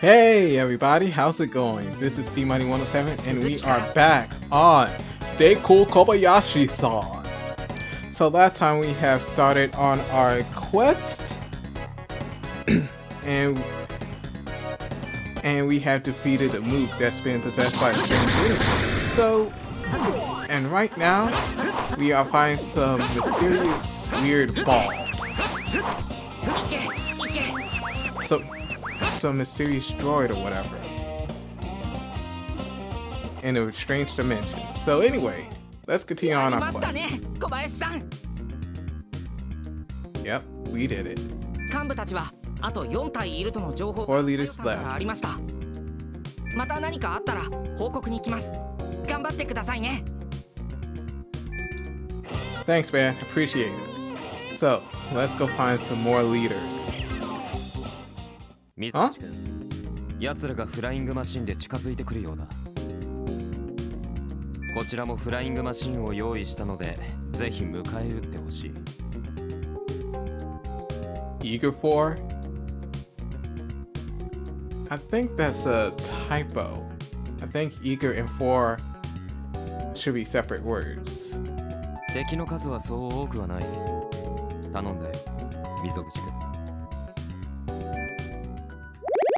Hey everybody, how's it going? This is D-Money107 and we are back on Stay Cool Kobayashi-san. So last time we have started on our quest and and we have defeated a mook that's been possessed by a strange. So and right now we are finding some mysterious weird ball. So some mysterious droid or whatever. In a strange dimension. So anyway, let's continue on our quest. Yep, we did it. 幹部たちはあと4体いるとの情報 Four leaders さんからありましたまた何かあったら報告に行きます頑張ってくださいね Thanks, man. Appreciate it. So, let's go find some more leaders. 水口君奴らがフライングマシンで近づいてくるようだこちらもフライングマシンを用意したのでぜひ迎え撃ってほしい Eager for? I think that's a typo. I think eager and for should be separate words. 敵の数はそう多くはない頼んだよ溝口君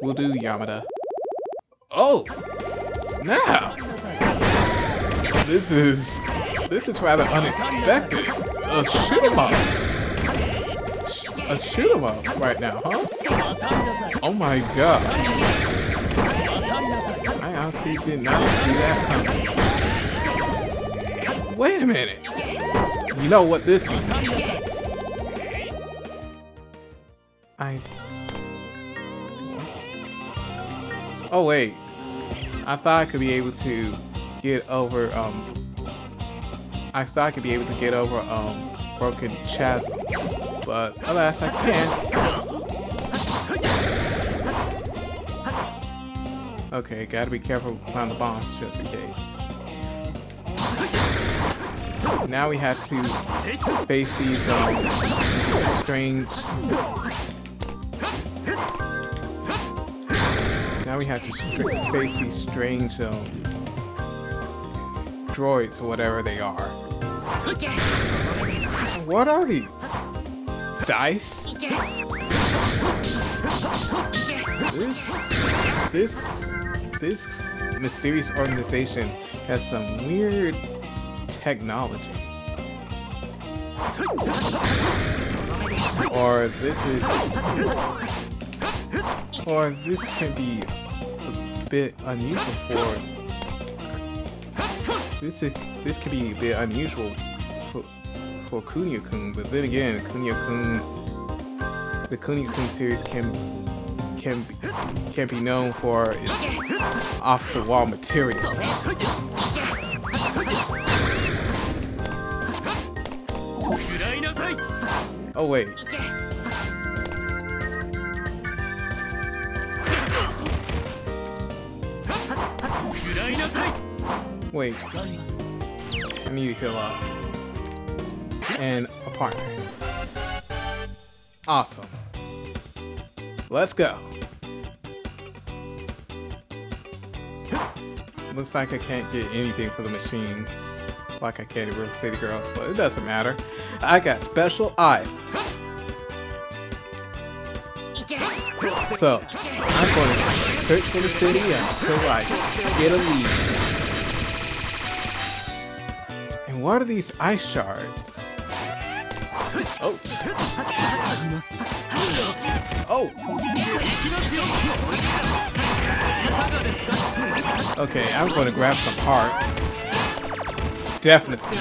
We'll do Yamada. Oh! Snap! This is... This is rather unexpected. A shoot 'em up. A shoot 'em up right now, huh? Oh my god. I honestly did not see that coming. Wait a minute. You know what this means. Oh wait, I thought I could be able to get over. Um, I thought I could be able to get over um broken chasms, but alas, I can't. Okay, gotta be careful around the bombs just in case. Now we have to face these um strange Now we have to face these strange um, droids or whatever they are. What are these? Dice? This, this, this mysterious organization has some weird technology. Or this is, or this can be a bit unusual for this is this could be a bit unusual for for Kunio-kun, but then again, Kunio-kun, the Kunio-kun series can can be, can be known for its off the wall material. Oh wait. Wait. I need to heal up. And a partner. Awesome. Let's go. Looks like I can't get anything for the machines. Like I can't in River City Girls, but it doesn't matter. I got special items. So, I'm going to search for the city until I get a lead. What are these ice shards? Oh. Oh. Okay, I'm going to grab some hearts. Definitely.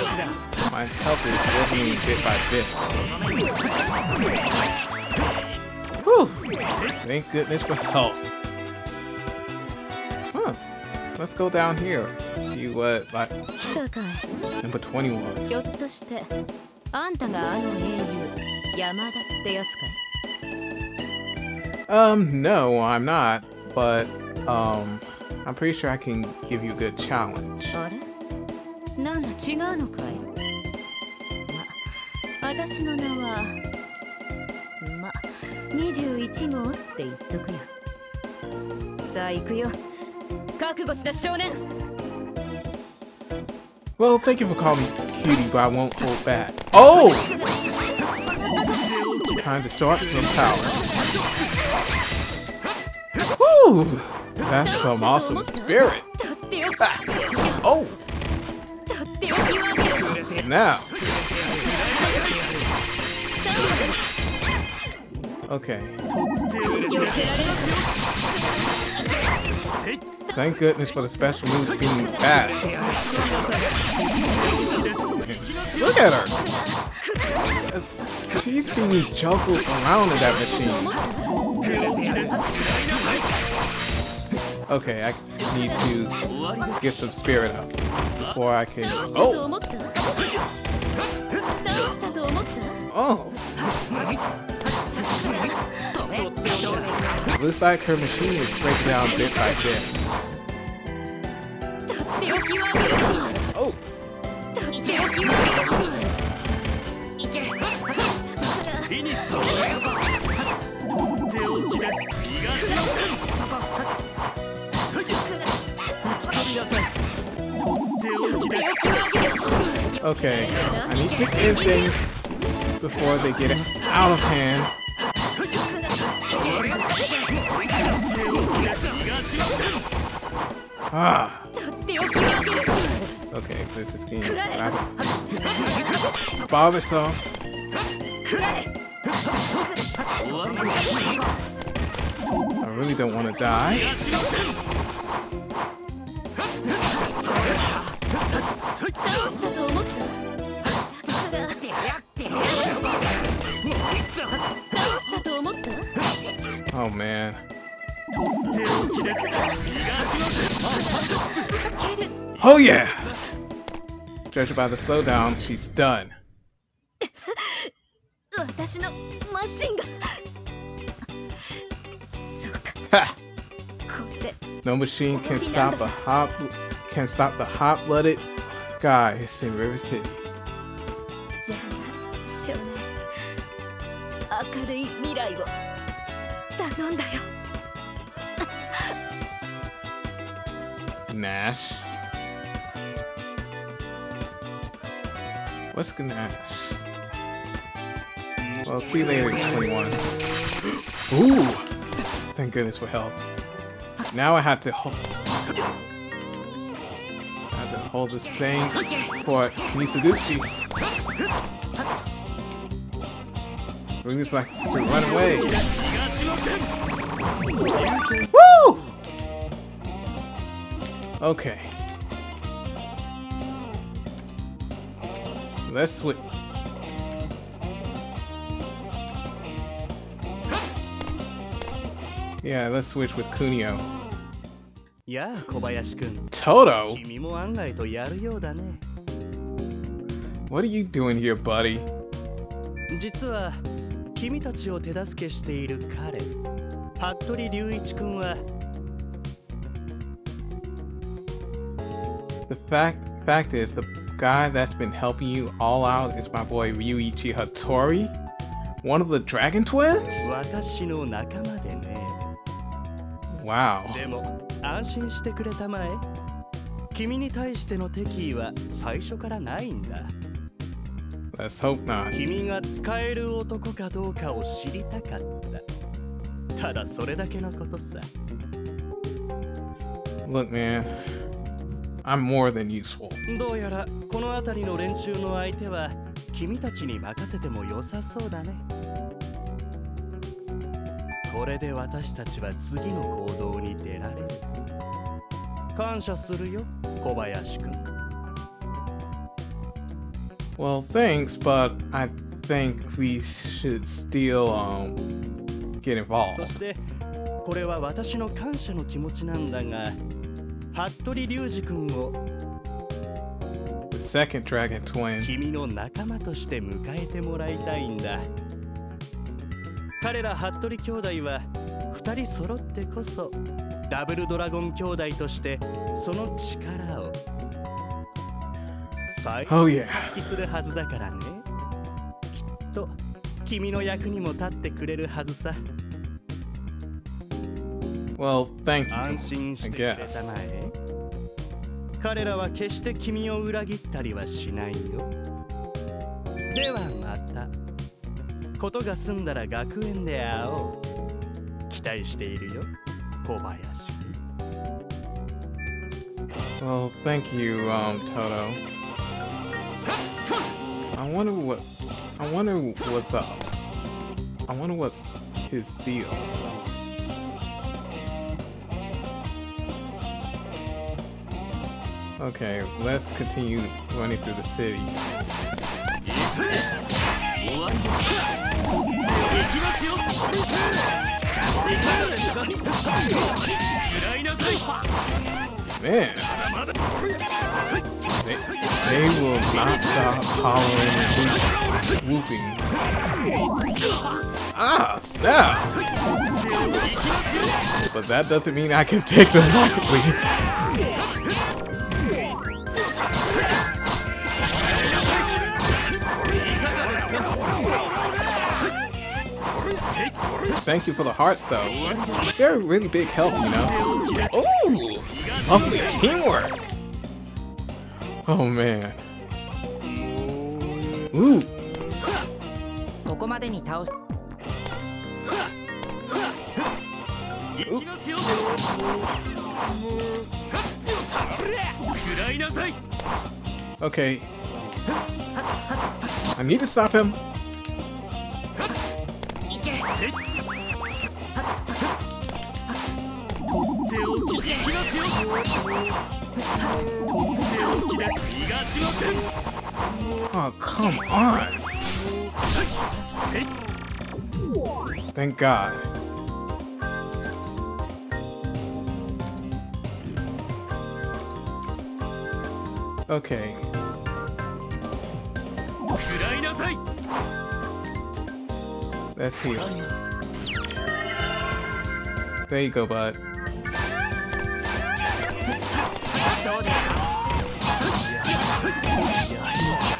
My health is working bit by bit. Whew. Thank goodness for health. Huh. Let's go down here. See what, like, そうかい number 21. ひょっとしてあんたがあの英雄山田ってやつかい Um, no, I'm not. But, um, I'm pretty sure I can give you a good challenge. あれなんだ違うのかいま私の名はま21号って言っとくよ さあ行くよ覚悟した少年 Well, thank you for calling me cutie, but I won't hold back. Oh! Trying to start some power. Woo! That's some awesome spirit. Ah! Oh! Now. Okay. Thank goodness for the special moves being fast. Look at her! She's being juggled around in that machine. Okay, I need to get some spirit up before I can... Oh! Oh! Looks like her machine is breaking down bit by bit. Okay, I need to end things before they get out of hand. Ah! Okay, this is getting bothersome. I really don't want to die. Oh man. Oh yeah! Judged by the slowdown, she's done. No machine can stop a hot can stop the hot-blooded guy in River City. Ganache. What's Ganache? Mm, well, see you later, 21. Ooh! Thank goodness for help. Now I have to hold... I have to hold this thing for Misaguchi. Really just like to run away. Woo! Okay. Let's switch. Yeah, let's switch with Kunio. やあ小林くん Toto? What are you doing here, buddy? 実は君たちを手助けしている彼服部隆一くんは fact fact is, the guy that's been helping you all out is my boy Ryuichi Hattori, one of the Dragon Twins. 私の仲間でね Wow. でも安心してくれたまえ君に対しての敵意は最初からないんだ Let's hope not. 君が使える男かどうかを知りたかったただそれだけのことさ Look, man, I'm more than useful. どうやらこの辺りの連中の相手は君たちに任せても良さそうだねこれで私たちは次の行動に出られる感謝するよ小林くん Well, thanks, but I think we should still um get そ involved. してこれは私の感謝の気持ちなんだが服部隆二君を。Second Dragon Twin. 君の仲間として迎えてもらいたいんだ。彼ら服部兄弟は2人揃ってこそダブルドラゴン兄弟としてその力を。最 Oh yeah. 発揮するはずだからね。きっと君の役にも立ってくれるはずさ。Well, thank you. 安心してくれたまえ彼らは決して君を裏切ったりはしないよではまたことが済んだら学園で会おう期待しているよ小林 Well, thank you, um, Toto. I wonder what. I wonder what's up. I wonder what's his deal. Okay, let's continue running through the city. Man, they, they will not stop hollering and whooping. Ah, snap! But that doesn't mean I can take them lightly. Thank you for the hearts, though. They're a really big help, you know? Ooh! Lovely teamwork! Oh, man. Ooh! Ooh. Okay. I need to stop him. いけ手を行きますよ手をきです逃がしません Oh, come on. Thank God. Okay, 食らいなさい let's heal. There you go, bud.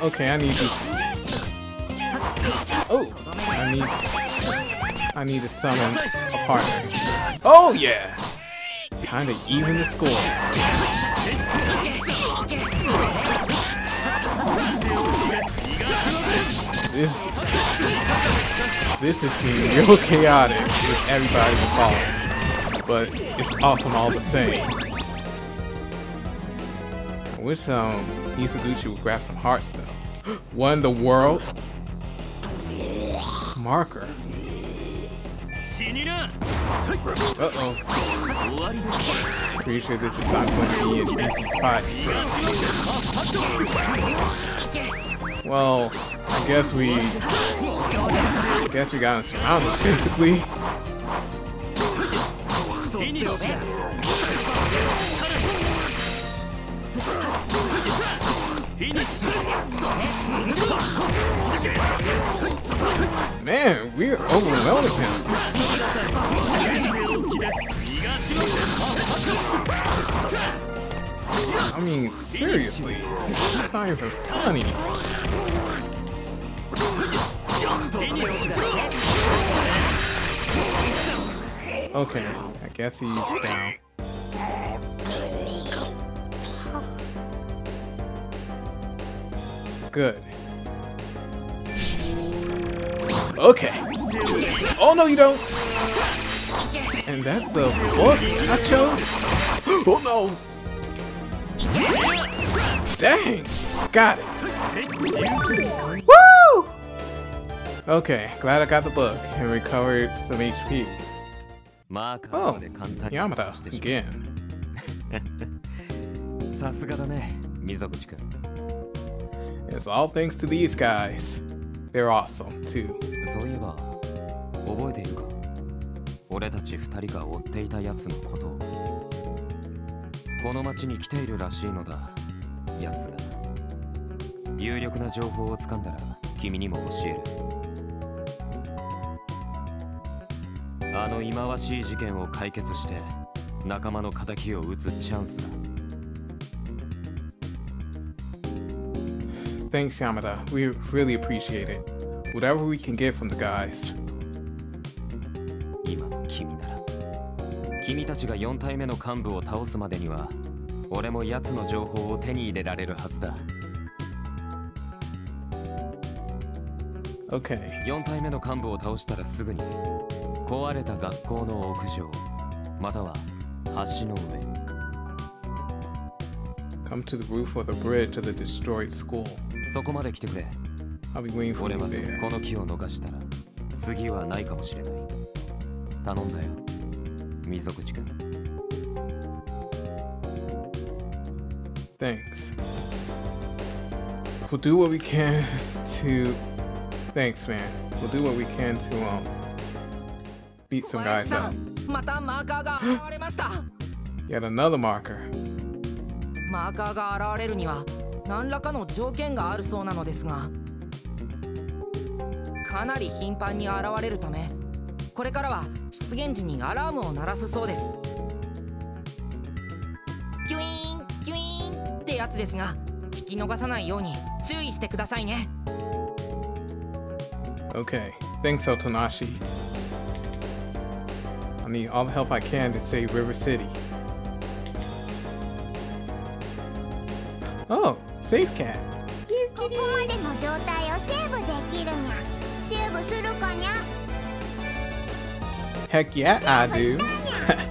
Okay, I need you. Oh! I need... I need to summon a partner. Oh yeah! Time to even the score. This... This is getting real chaotic with everybody involved. But it's awesome all the same wish um Isaguchi would grab some hearts though. Won the world marker. Uh-oh. Pretty sure this is not going to be an easy fight. Well, I guess we... I guess we got him surrounded, basically. Man, we're overwhelming him. I mean, seriously, it's not for funny. Okay, I guess he's down. Good. Okay. Oh no, you don't. And that's the book I chose. Oh no. Dang. Got it. Woo! Okay, glad I got the book and recovered some HP. マーカー Oh, まで簡単に Yamada 倒してしま again. うさすがだね溝口くん It's all thanks to these guys. They're awesome too. そういえば覚えているか？俺たち二人が追っていたやつのことを。この町に来ているらしいのだやつが。有力な情報をつかんだら君にも教える。あの忌まわしい事件を解決して仲間の敵を討つチャンスだ。Thanks, Yamada. We really appreciate it. Whatever we can get from the guys. 今の君ならき 君たちが4体目の幹部を倒すまでには俺も奴の情報を手に入れられるはずだ Okay. 4体目の幹部を倒したらすぐに壊れた学校の屋上または橋の上 Come to the roof of the bridge of the destroyed school. そこまで来てくれ俺は.この木を逃したら次はないかもしれない頼んだよ溝口君 Thanks. We'll do what we can to. Thanks, man. We'll do what we can to um beat 小 some 林 guys さ up. んまたマーカーが現れました Yet another marker. マーカーが現れるには何らかの条件があるそうなのですがかなり頻繁に現れるためこれからは出現時にアラームを鳴らすそうですキュイーンキュイーンってやつですが聞き逃さないように注意してくださいね Okay. Thanks, Otonashi. I need all the help I can to save River City. safe yeah, I do.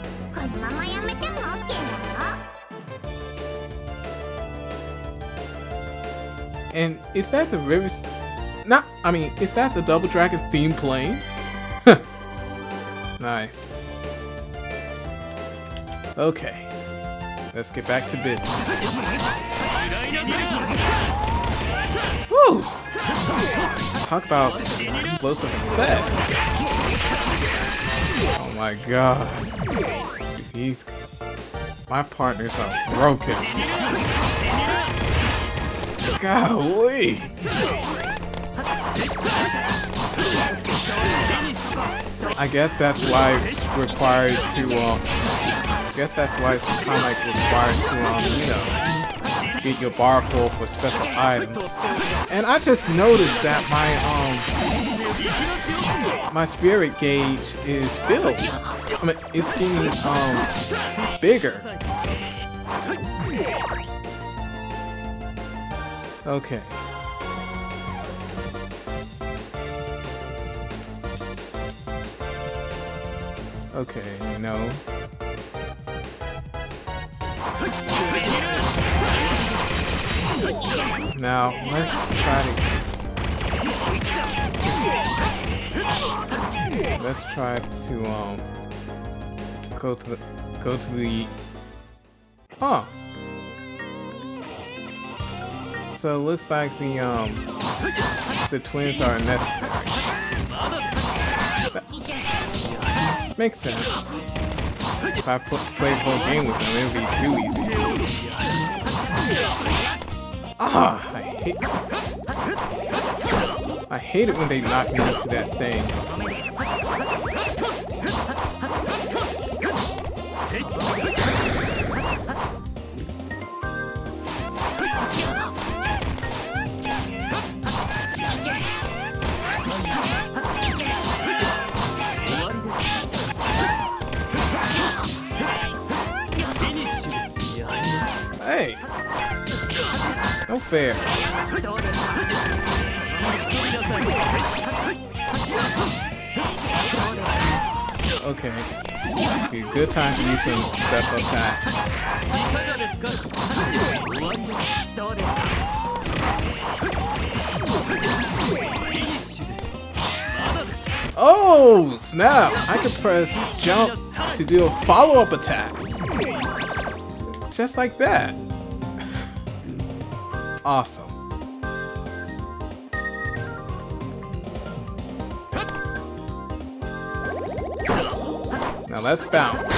And is that the river? Not, I mean, is that the Double Dragon theme playing? nice. Okay. Let's get back to business. Woo! Talk about explosive effect. Oh my god. These my partners are broken. Golly. I guess that's why required to um I guess that's why it's kind of like required to um you know get your bar full for special items. And I just noticed that my um my spirit gauge is filled. I mean it's getting um bigger. Okay. Okay, no. Now, let's try to... Let's try to, um... Go to the... Go to the... Huh. So it looks like the, um... The twins are necessary. Makes sense. If I put, play the whole game with them, it would be too easy. Ah, I hate. I hate it when they knock me into that thing. No fair. Okay. Be good time for you to step up time. Oh, snap! I can press jump to do a follow-up attack. Just like that. Awesome. Now let's bounce.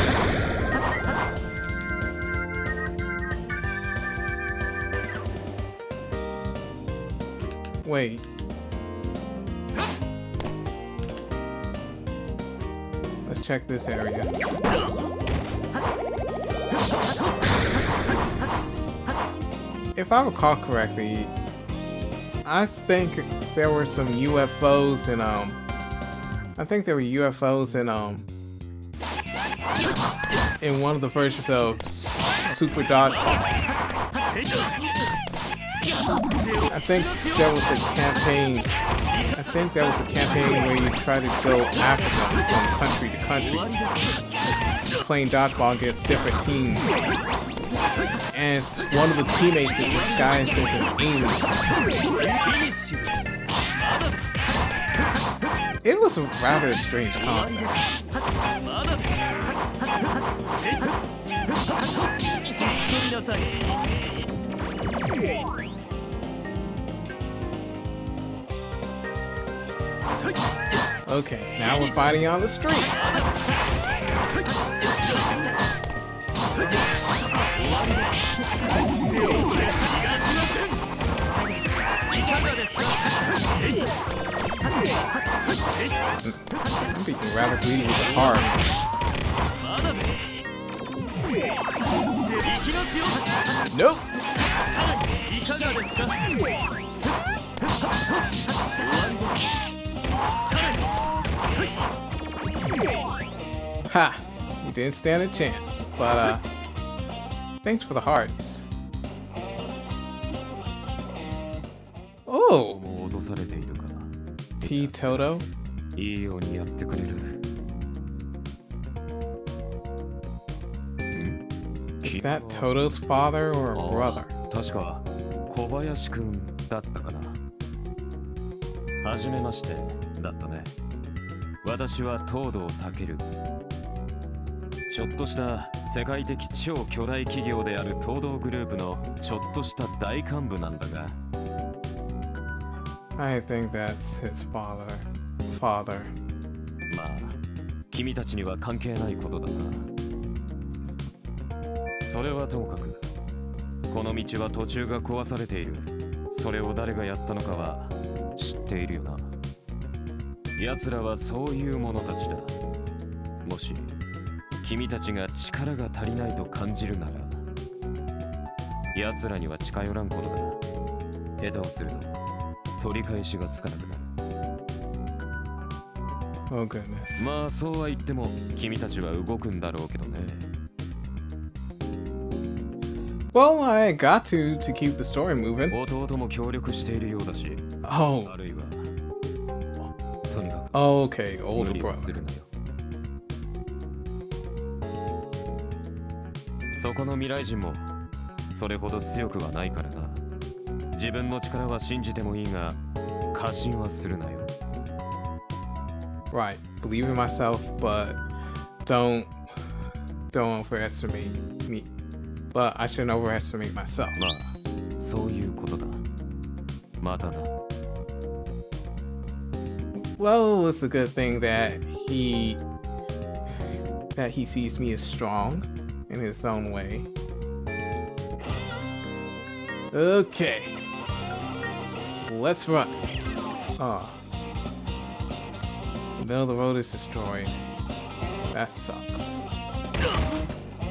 Wait. Let's check this area. If I recall correctly, I think there were some UFOs and um I think there were UFOs and um in one of the versions of Super Dodgeball. I think there was a campaign. I think there was a campaign where you try to go Africa from country to country, playing dodgeball against different teams one of the teammates is disguised as an English. It was a rather strange combat. Okay, now we're fighting on the street. Freaking rather greedy with the heart. Nope. Ha! You didn't stand a chance, but uh, thanks for the hearts. されているか T Toto？いいようにやってくれる。Is that Toto's father or brother? 確か小林くんだったかな。はじめましてだったね。私は東堂健。ちょっとした世界的超巨大企業である東堂グループのちょっとした大幹部なんだが I think that's his father. Father. まあ君たちには関係ないことだな。それはともかくこの道は途中が壊されている。それを誰がやったのかは知っているよな。奴らはそういう者たちだもし君たちが力が足りないと感じるなら奴らには近寄らんことだ下手をすると。取り返しがつかなくなる Oh goodness. まあそうは言っても君たちは動くんだろうけどね Well, I got to to keep the story moving. 弟も協力しているようだし Oh, あるいはとにかく okay, 無 older 理を brother. そこの未来人もそれほど強くはないからな自分の力は信じてもいいが過信はするなよ Right. Believe in myself, but don't don't overestimate me. But I shouldn't overestimate myself. まあそういうことだまたな Well, it's a good thing that he that he sees me as strong in his own way. Okay. Let's run. Ah. The middle of the road is destroyed. That sucks.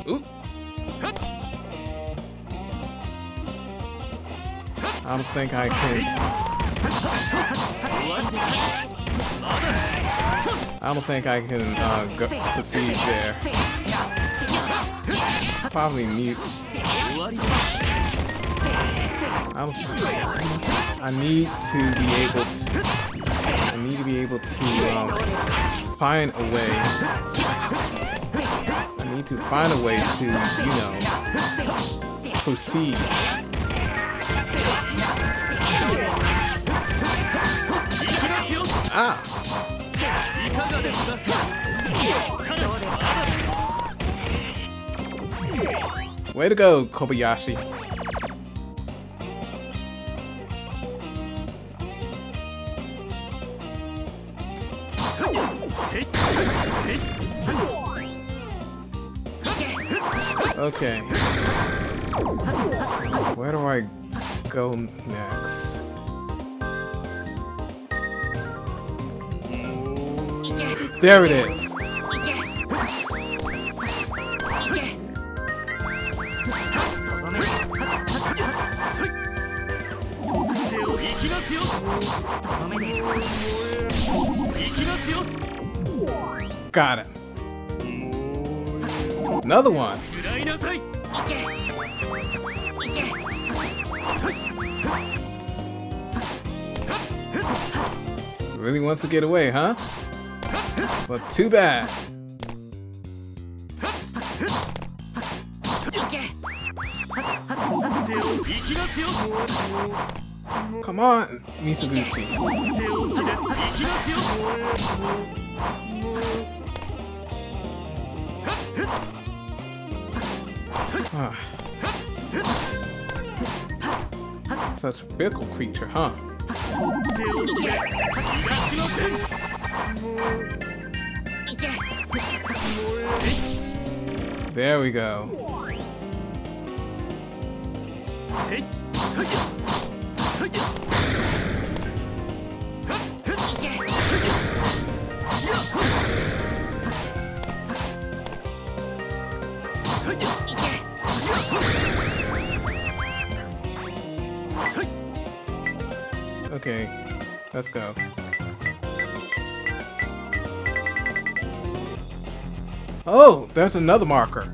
Oop. I don't think I can I don't think I can uh, go proceed there. Probably mute. I'm, I need to be able to, I need to be able to um, find a way. I need to find a way to, you know, proceed. Ah! Way to go, Kobayashi. Okay. Where do I go next? There it is! Got it. Another one. 食らいなさいいけいけ Really wants to get away, huh? Well, too bad. いけ手を行きますよ Come on, Misaguchi. Ah. So that's a vehicle creature, huh? There we go. Okay, let's go. Oh, there's another marker.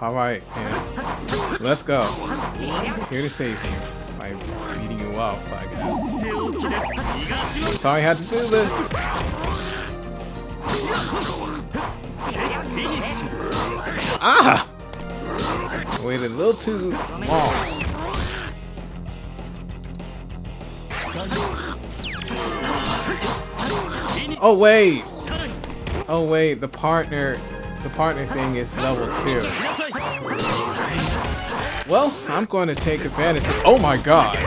All right, man. let's go. Here to save you by beating you up, I guess. So I had to do this. Ah! Waited a little too long. Oh wait! Oh wait, the partner, the partner thing is level two. Well, I'm going to take advantage of. Oh my god!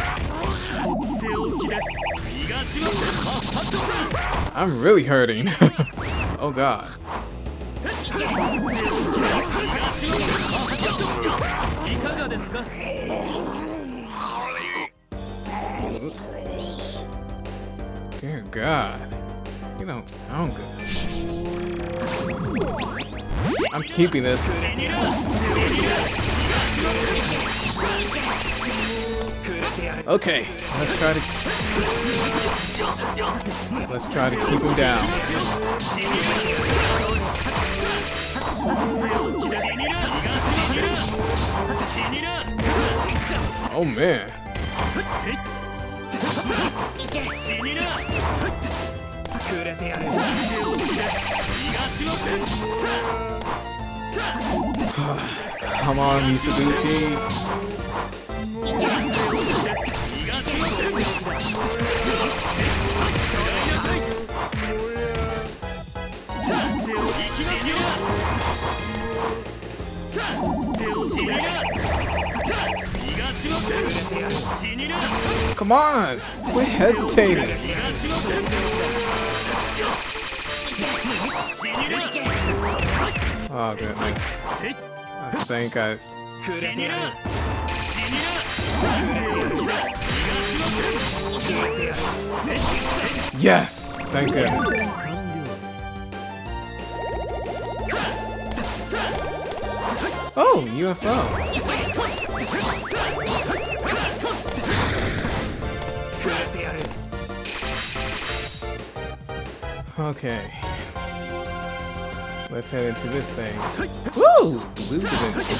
I'm really hurting. oh god. Dear god. You don't sound good. I'm keeping this. Okay, let's try to let's try to keep him down. Oh man. Come on, Misaguchi. Come on! Quit hesitating! Oh, damn it. I think I... Yes! Thank you. Oh, UFO. Okay. Let's head into this thing. Woo! Blue dimension.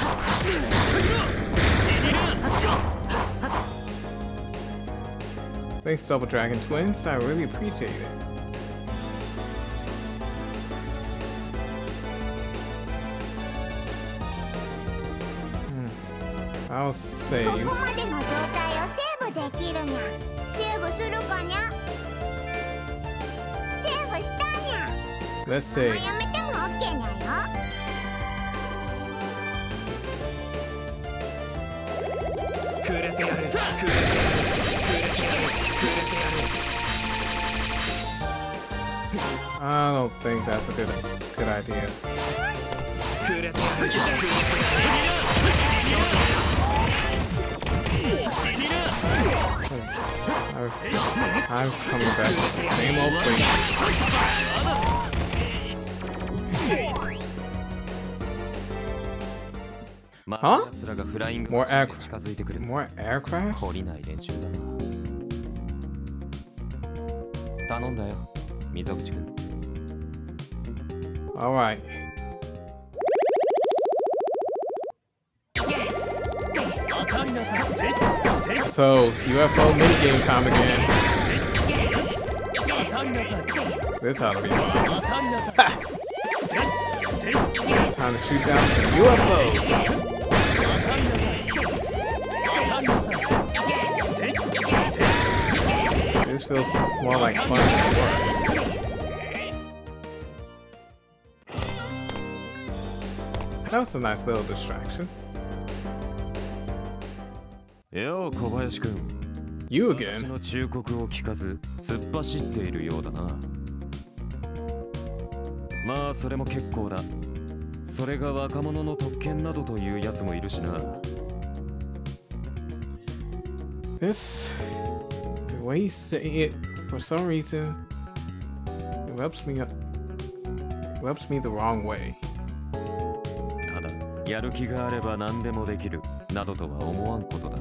Thanks, Double Dragon Twins. I really appreciate it. Hmm. I'll save. Let's save. やめても OK にゃよくれてやるくれてやるくれてやるくれてやる I don't think that's a good good idea. くれてやる死にな I was, I was coming back to the same old thing. まはあ奴らがフライング More マシンで aircraft. 近づいてくる More aircraft? 懲りない連中だな 頼んだよ溝口君 Alright. 当たりなさいせせ So, UFO minigame time again. 当たりなさい This ought to be fun. 当たりなさいせせ Time to shoot down some UFOs. This feels more like fun than work. That was a nice little distraction. よう小林君 You 私 again. の忠告を聞かず突っ走っているようだなまあそれも結構だそれが若者の特権などというやつもいるしな This, way you say it, for some reason, it rubs me up, rubs me the wrong way. ただやる気があれば何でもできるなどとは思わんことだ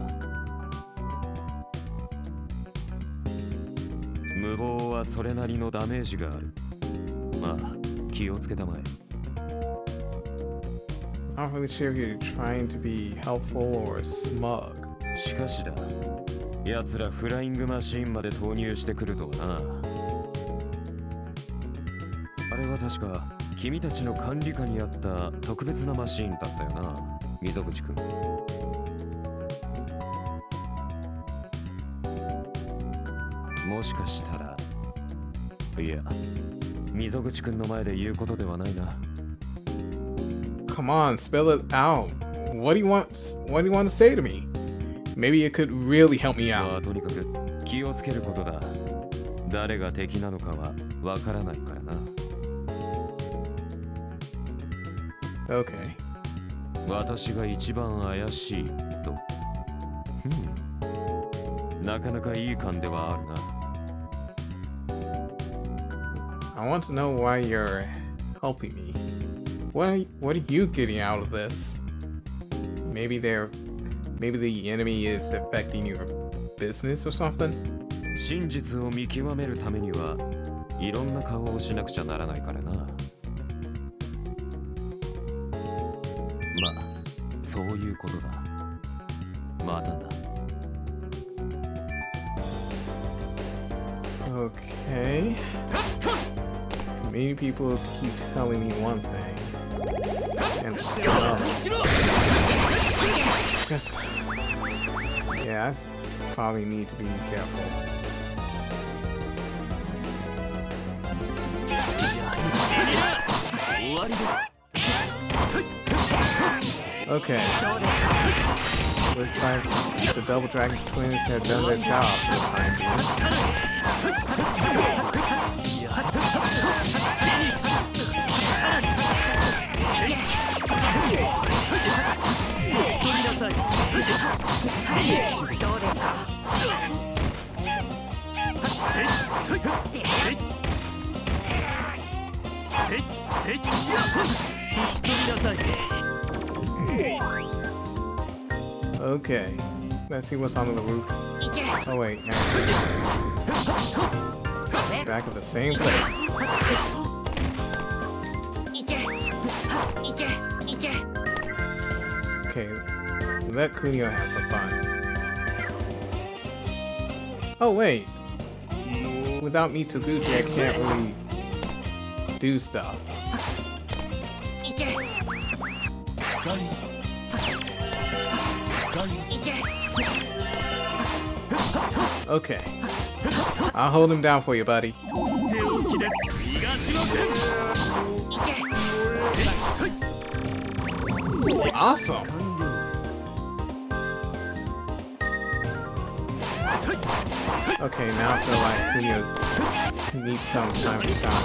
無謀はそれなりのダメージがあるまあ気をつけたまえ I'm not really sure if you're trying to be helpful or smug. しかしだ奴らフライングマシーンまで投入してくるとはなあれは確か君たちの管理下にあった特別なマシーンだったよな溝口君もしかしたらいや溝口君の前で言うことではないな Come on, spell it out. What do you want? What do you want to say to me? Maybe it could really help me ま out. あとにかく気をつけることだ誰が敵なのかはわからないからな Okay. 私が一番怪しいと。ふん。なかなかいい感ではあるな。 I want to know why you're helping me. What are, what are you getting out of this? Maybe they're maybe the enemy is affecting your business or something? 真実を見極めるためにはいろんな顔をしなくちゃならないからな。まあ、そういうことだ。またな。Okay. Many people keep telling me one thing. And another. focus. Yeah, I probably need to be careful. Okay. Looks like the double dragon twins have done their job for time. さいどうですかせいせいせいせい引き取りなさい Okay. Let's see what's under the roof. Oh wait, no. Back at the same place. Okay. Let Kunio have some fun. Oh wait! Without Mizuguchi, I can't really do stuff. Okay. I'll hold him down for you, buddy. Awesome! Okay, now I feel like we need some time to stop.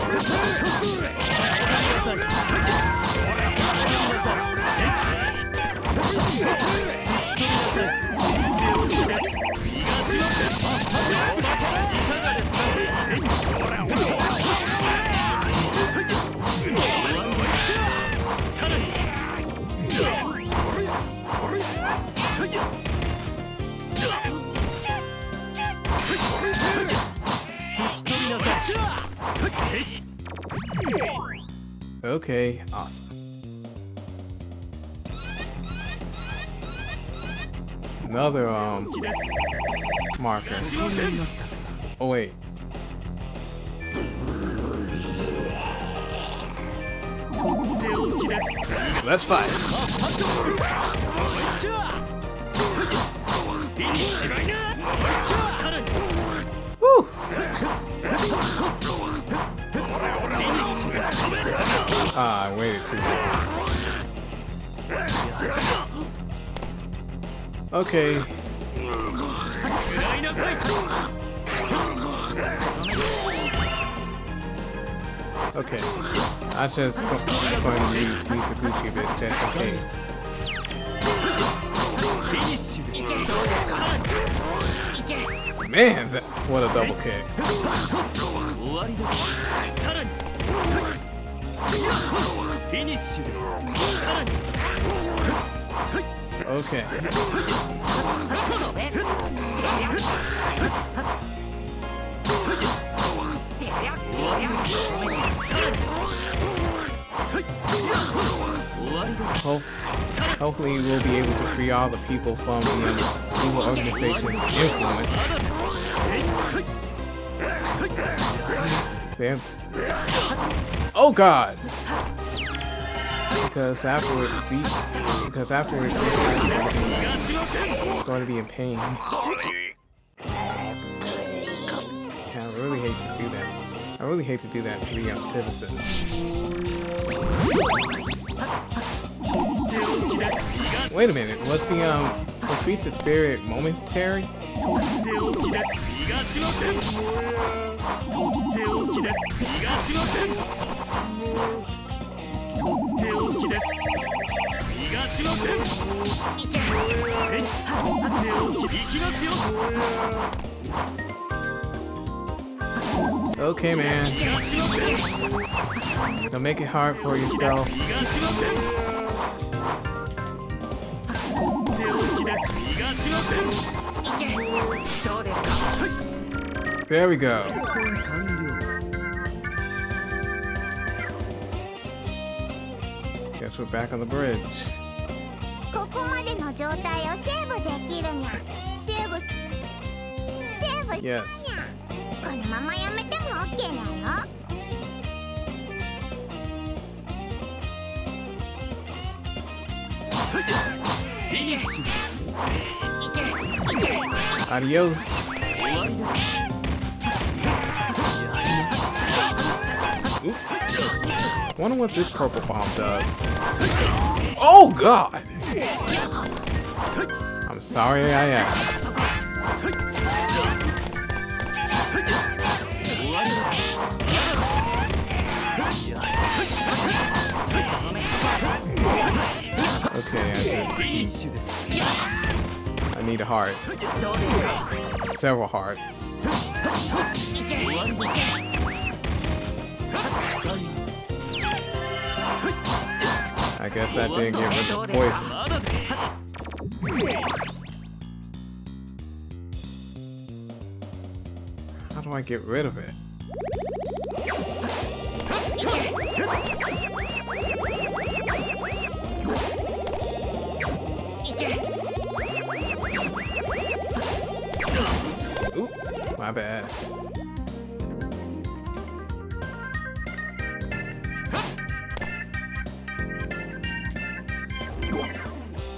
Okay, awesome. Another, um, marker. Oh, wait. Let's fight. Woo! Ah, I waited too long. Okay. Okay. I just going to use Mizuguchi a bit just in case. Man, that, what a double kick. Okay. Ho- hopefully we'll be able to free all the people from the evil organization's influence. Damn. Oh god! Because afterwards, we, because afterwards, we're going to be in pain. Yeah, I really hate to do that. I really hate to do that to the um, citizens. Wait a minute, was the um was Feast of Spirit momentary? 手置きです逃がしません手置きです逃がしません手置きです逃がしませんえい手置き行きますよ Okay, man. 逃がしません Don't make it hard for yourself. 逃がしません手置きです逃がしません There we go. Guess we're back on the bridge. ここまでの状態をセーブできるにゃセーブセーブしたにゃ.このままやめても OK だよ Adios. 終わりです Oop. Wonder what this purple bomb does. Oh god! I'm sorry I am. Okay, I just... I need a heart. Several hearts. I guess that didn't give her the poison. How do I get rid of it? Oop, my bad.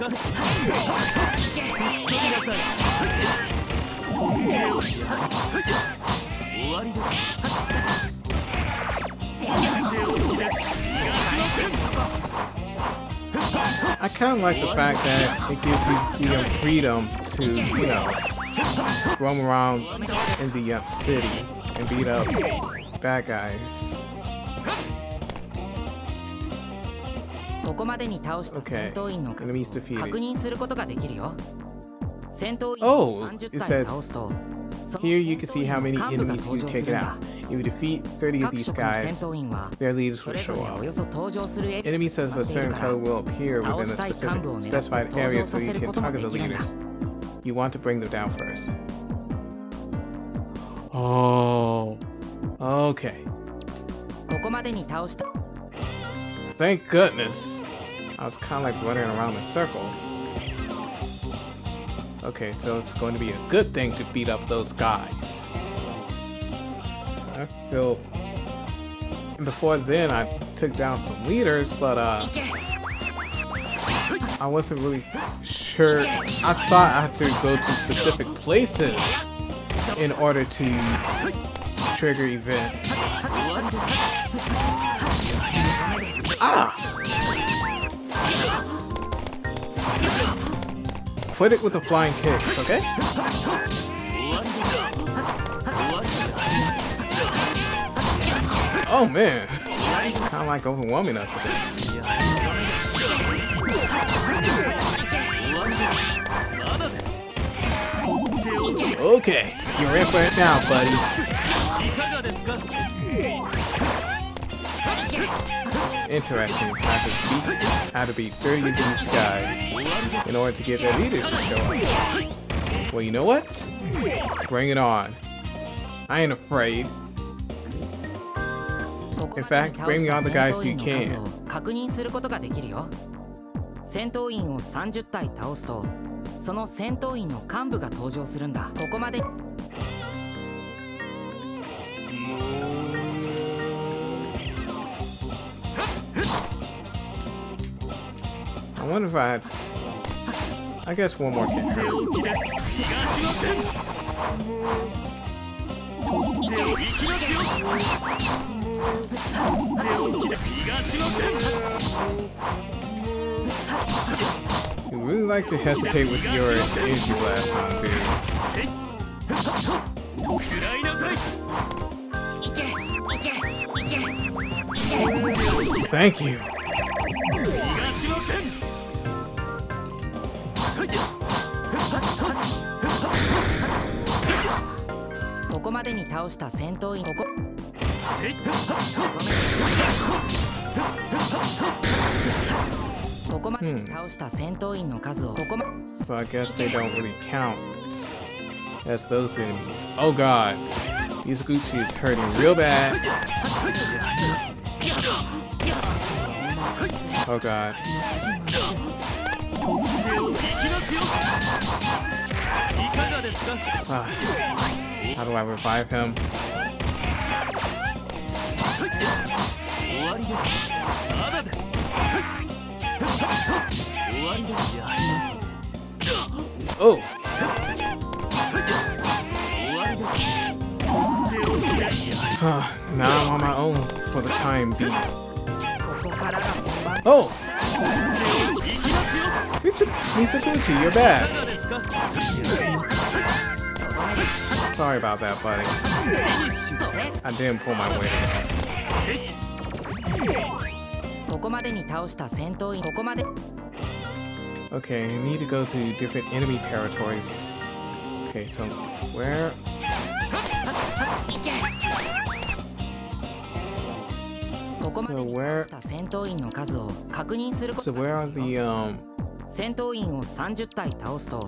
かがですか引き取りなさい手置き終わりです手置きです逃がしません I kind of like the fact that it gives you the um, freedom to, you know, roam around in the um, city and beat up bad guys. ここまでに倒した Okay. 戦闘員の数 Enemies を確 defeated. 認することができるよ戦闘員 Oh, を it 30 says- 体倒すとその Here you can see how many 戦闘員の enemies 幹部 you've が登場する taken んだ out. If you defeat 30 of 各 these 色の戦 guys, 闘員は their leaders そ will れぞ show れお up. よそ登場するエリア Enemies of a certain color will appear within a 倒したい幹 specific 部を狙って specified 登 area 場 so さ you せる can ことも target で the きるんだ leaders. You want to bring them down first. Oh, okay. ここまでに倒した Thank goodness. I was kind of like running around in circles. Okay, so it's going to be a good thing to beat up those guys. I feel. And before then, I took down some leaders, but uh, I wasn't really sure. I thought I had to go to specific places in order to trigger events. Ah! Quit it with the flying kicks, okay? Oh man! Kinda like overwhelming us a bit. Okay, you're in for it now, buddy. Interesting. How to beat, how to beat 30 of these guys in order to get their leaders to show up. Well, you know what? Bring it on. I ain't afraid. In fact, bring し me all the guys you can. 確認することができるよ戦闘員を30体倒すとその戦闘員の幹部が登場するんだここまで wonder if I had... I guess one more can't. You really like to hesitate with your energy blast time, dude. Thank you. までに倒した戦闘員ここせここまでに倒した戦闘員の数をここま So I guess they don't really count as those enemies. Oh god. Mizuguchi is hurting real bad. Oh god. Ah. How do I revive him? Oh! now I'm on my own for the time being. Oh! Mizuguchi, you're back! Sorry about that, buddy. I didn't pull my weight. ここまでに倒した戦闘員ここまで Okay, you need to go to different enemy territories. Okay, so where? ここまで So に where? 倒した戦闘員の数を確認するこ So と where が are the um? 戦闘員を30体倒すと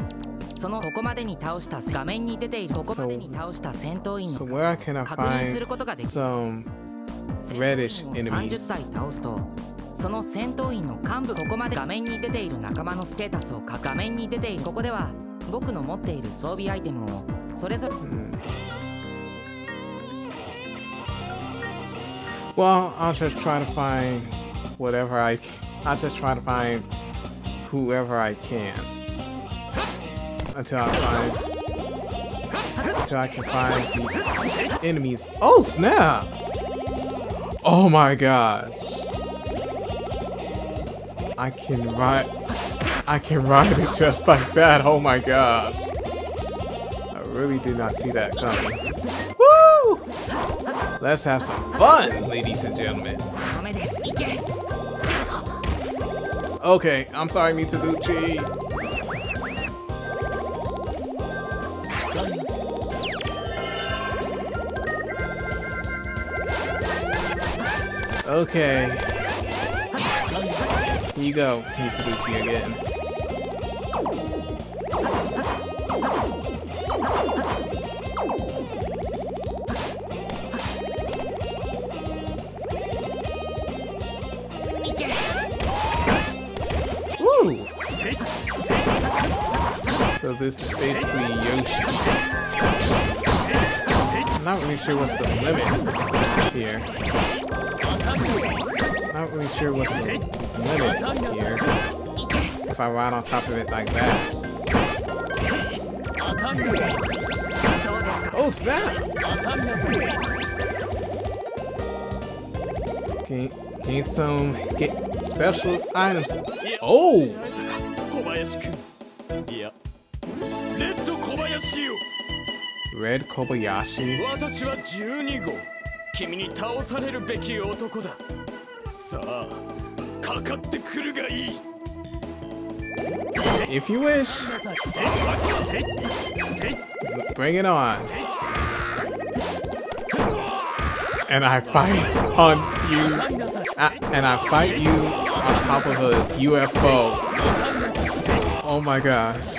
そのここまでに倒した画面に出ているここまでに倒した戦闘員の確認することができる reddish enemies? 30体倒すとその戦闘員の幹部ここまで画面に出ている仲間のステータスをか画面に出ているここでは僕の持っている装備アイテムをそれぞれ Hmm. Well, I'll just try to find whatever I. I'll just try to find whoever I can until I find until I can find the enemies. Oh snap! Oh my gosh! I can ride I can ride it just like that. Oh my gosh! I really did not see that coming. Woo! Let's have some fun, ladies and gentlemen. Okay, I'm sorry, Mitsubishi. Okay. Here you go, Mizuguchi again. Woo! So this is basically Yoshi. I'm not really sure what's the limit here. Not really sure what's the limit here. If I ride on top of it like that. Oh snap! Can, can some get special items? Oh! Red Kobayashi. 私は12号君に倒されるべき男ださあかかってくるがいい If you wish, せせせ bring it on. And I fight on you, I, and I fight you on top of a UFO. Oh my gosh.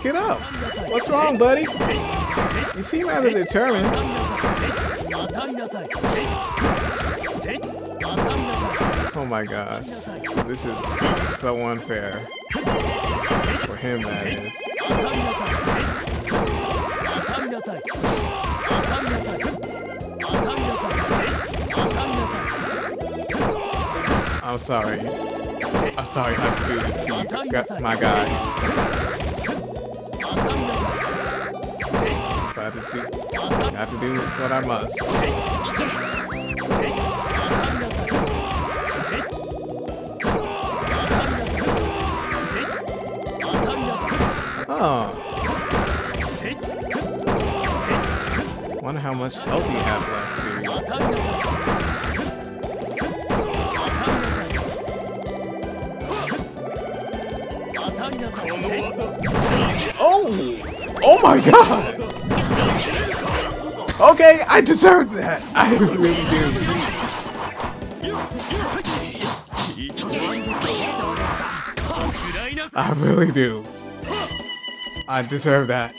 Get up! What's wrong, buddy? You seem rather determined. Oh my gosh. This is so unfair. For him, that is. I'm sorry. I'm sorry I have to do this my guy. Got to do, got to do what I must. Oh. Wonder how much health you have left, dude. Oh! Oh my god! Okay, I deserve that. I really do. I really do. I deserve that.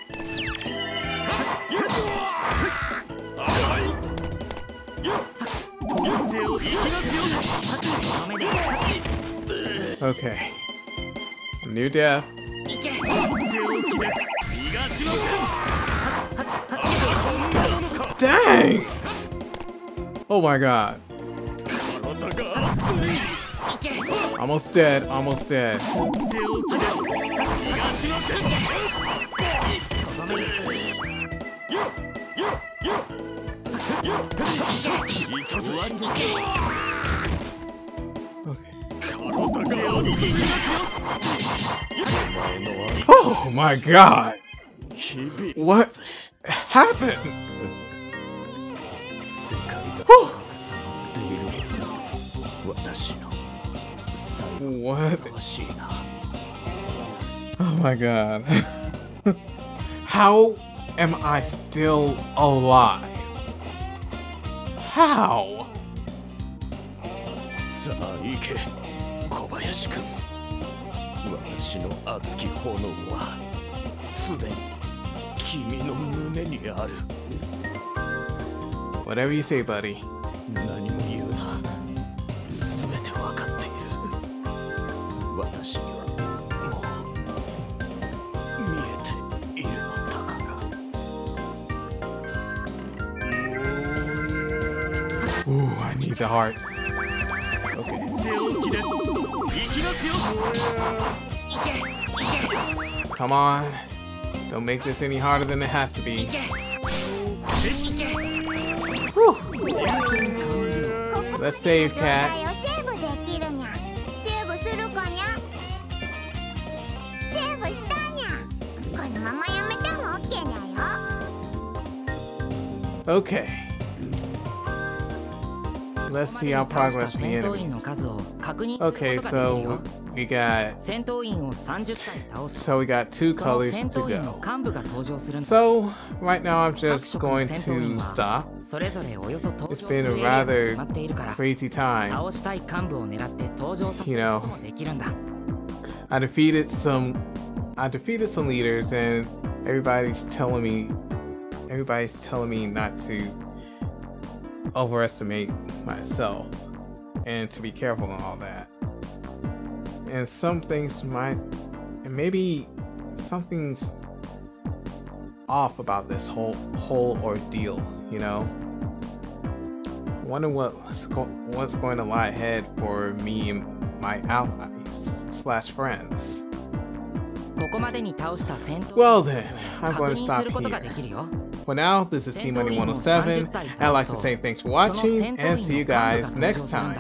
Okay. New death. Dang! Oh my god. Almost dead, almost dead. Okay. Oh my god! What happened? What? 欲しいな Oh my god. How am I still alive? How? さあ行け小林君私の熱き炎はすでに君の胸にある Whatever you say, buddy. 何も言うな全てわかっている私にはもう見えているのだから Ooh, I need the heart. Okay. 手置きです行きますよ Come on. Don't make this any harder than it has to be. Whew. こ Let's save Cat. Okay. Let's see how progress we. Okay, so we got so we got two colors to go. So right now I'm just going to stop it's been a rather crazy time. You know, I defeated some, I defeated some leaders, and everybody's telling me, everybody's telling me not to overestimate myself and to be careful and all that. And some things might, and maybe something's off about this whole whole ordeal, you know? Wonder what's, go what's going to lie ahead for me and my allies slash friends. Well then, I'm going to stop here. For now, this is D-Money 107, and I'd like to say thanks for watching, and see you guys next time.